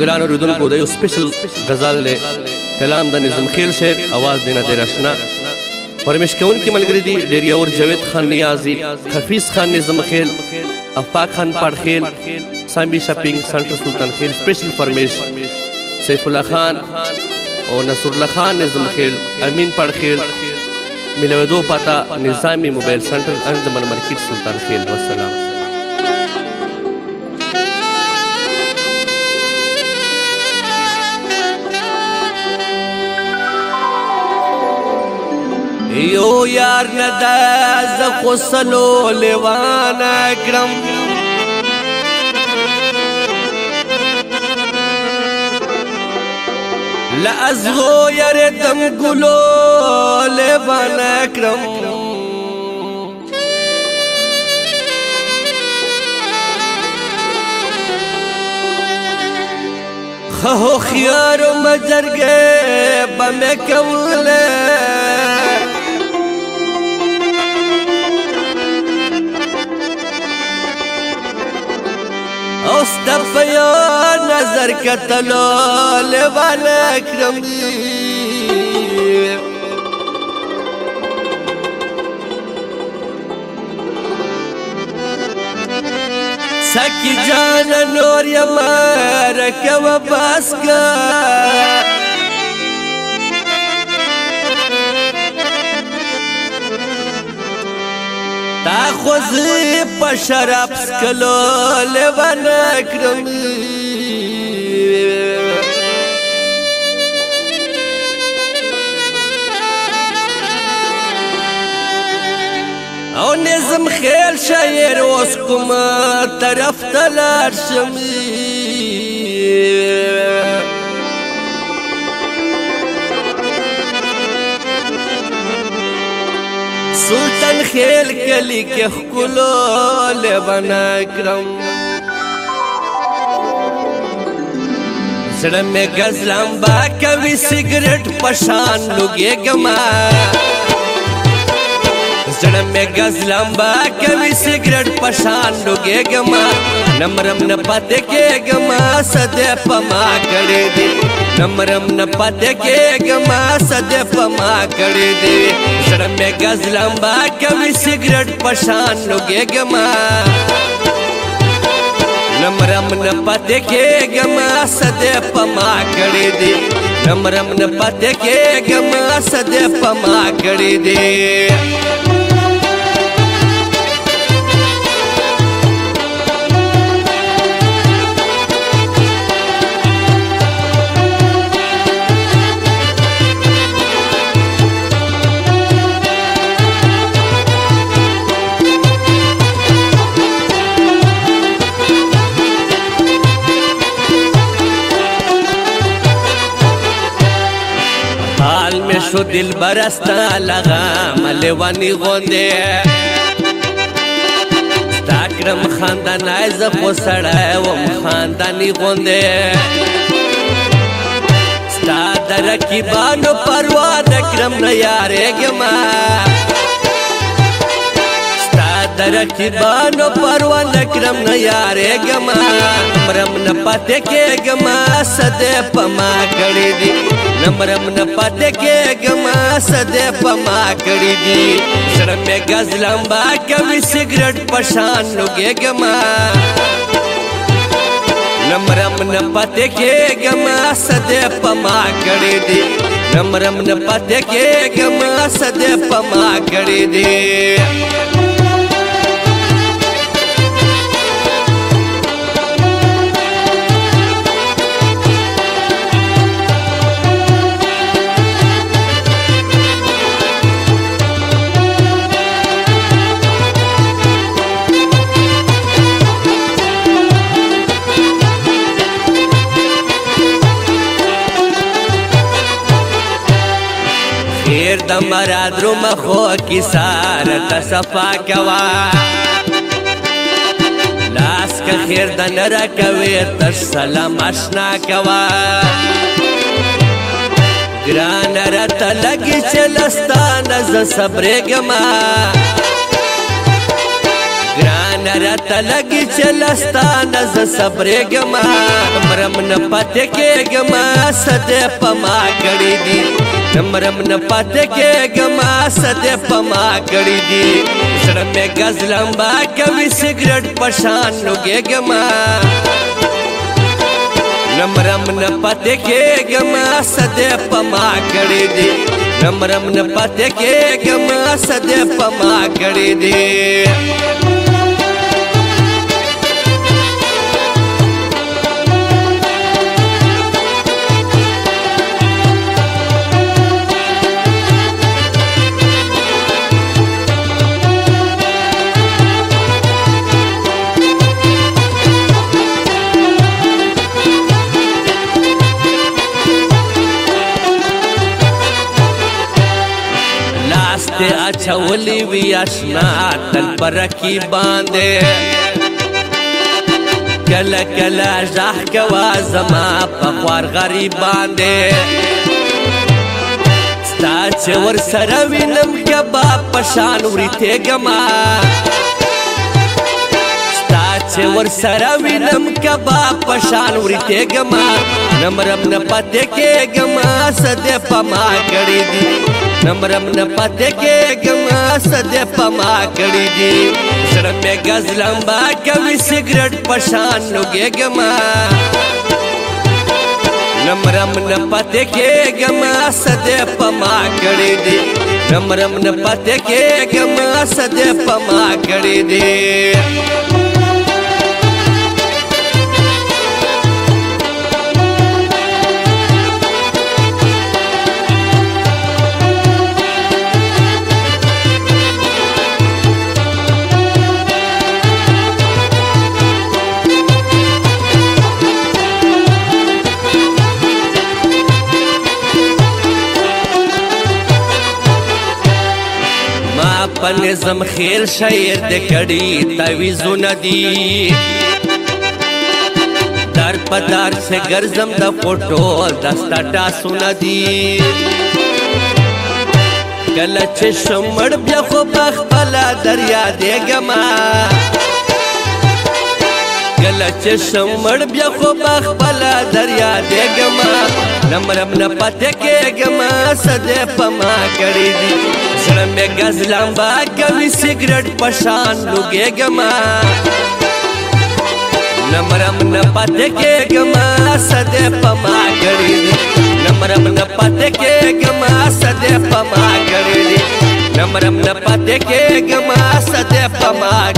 ګران اوریدونکو د یو سپیشل غزل له کلام د نظم خیل صاحب आवाज دینا دې راشنا پرمیش کون کی ملګری دی ډیر اور جاوید خان نیازی حفیظ خان نظم خیل افاق خان پړخیل سامی شاپینګ سنټر سلطان خیل سپیشل فرمیش سیف الله خان او نصر الله خان نظم خیل امین پړخیل ملودو پتا نظامی موبایل سنټر انځمن مارکیټ سلطان خیل والسلام یو یار نه د ز خوسلو لیوانا ګرم لازغو یار دم ګلو لیوانا ګرم خو خيار مزرګه بمکول مصطفی نظر کتلو لیوان اکرم سکی جان نور یما رکو باسکا خوځي په شراب سکلو لبن کړم او نظم خیل شاعر اوس کومه طرف ته لاړ شمه سلطان خیل کلی کې خکلو لبنا کرم زړه مې غزلم با کوي سیګریټ پشان لګي ګما زړه مې غز لمبا کوي سیګریټ پشان لګېګم نمرم نه پاتې کېګم سده پما کړې دي نمرم نه پاتې کېګم سده پما کړې دي زړه مې غز لمبا کوي سیګریټ پشان لګېګم نمرم نه پاتې کېګم سده پما کړې دي نمرم نه پاتې کېګم سده پما کړې دي شو دل برستا لغا ملوانی غونده تاکرم خاندان ایز خو سړی وم خاندانی غونده ستا درکیبانو پروا دکرم نه یارېږم ستا درکیبانو پروا دکرم نه یارېږم مرم نه پاتې کېږم سده پما کړې دي نمرم نه پد کې غما سده پما کړی دي سره مې غز لمبا کوي سیګریټ پشان لګي غما نمرم نه پد کې غما سده پما کړی دي نمرم نه پد کې غما سده پما کړی دي ډیر د مراد رو مخو کی سار ته صفا کوا لاس که خیر د نرا کوي تر سلام آشنا کوا ګران را ته لګي چلستان ز صبرګما ګران را تلګ چلستان ز صبرګم مرم نه پته کېګم سد پما کړی دی مرم نه پته کېګم سد پما کړی دی سره مې غزلم با کوي سیګریټ پشان لګېګم نمرم نه پته کېګم سد پما کړی دی نمرم نه پته کېګم سد پما کړی دی اچولی وی آشنا تل برکی باندې کله کله ځه کوا زما په خوار غریب باندې ستا چې ور سره وینم کبا پشان ورته ګما ستا چې ور سره وینم کبا پشان ورته ګما نمرم نه پته کې ګما سده پما کړی دی نمرم نه پته کې ګما سد پما کړی دی سره په غزل لمبا کوي سیګریټ پشان لګي ګما نمرم نه پته کې ګما سد پما کړی دی نمرم نه پته کې ګما سد پما کړی دی په نظم خیر شاعر د کړي تعویذونه دي در په دار سے ګرځم د فوټو دستا ټاسونه دي کله چې شمړ بیا خو په خپل دریا دیګما کله چې شمړ بیا خو په خپل دریا دیګما نمرم نه پته کېګما سده پما کړې دي घर में गज लंबा कभी सिगरेट परेशान लुगे गमा नमरम न पद के गमा सदे पमा करी नमरम न पद के गमा सदे पमा करी नमरम न पद के गमा सदे पमा